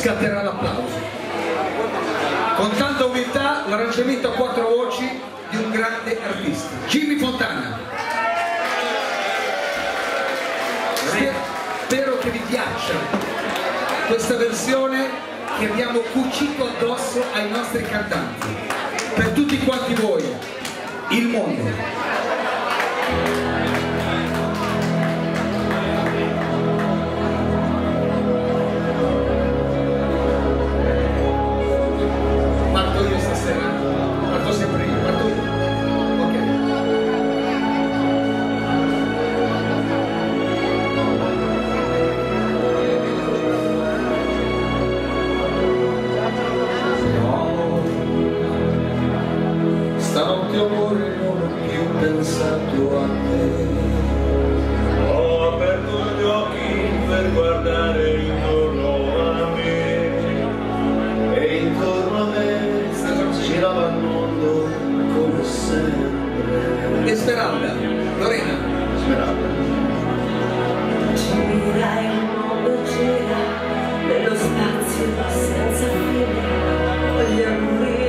scatterà l'applauso. Con tanta umiltà l'arrangiamento a quattro voci di un grande artista, Jimmy Fontana. Spero, spero che vi piaccia questa versione che abbiamo cucito addosso ai nostri cantanti. Per tutti quanti voi, il mondo. A te Ho aperto gli occhi per guardare intorno a me E intorno a me girava il mondo come sempre. Esmeralda, Lorena, Smeralda. Gira il mondo gira nello spazio senza fine con gli amori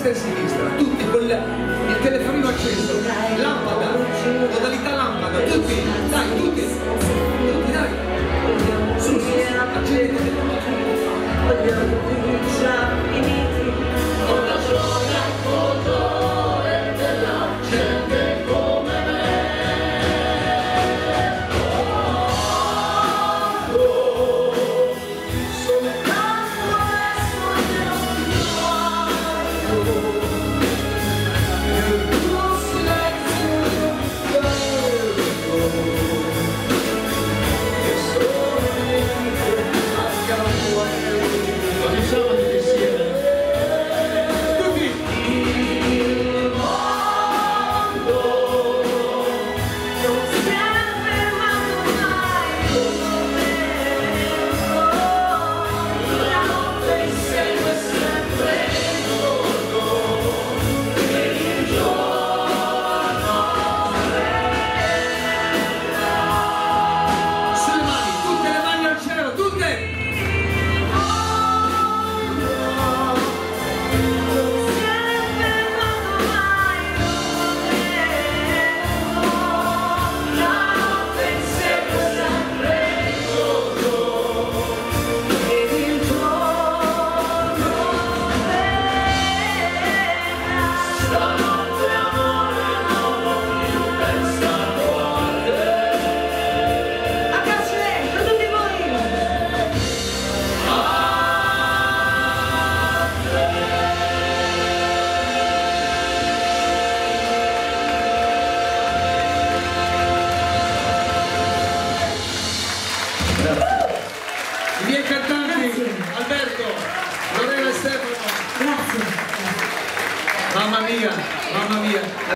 destra e sinistra, tutti con il telefonino acceso, lampada, modalità lampada, tutti, Alberto, Lorena e Stefano, Grazie. mamma mia, mamma mia.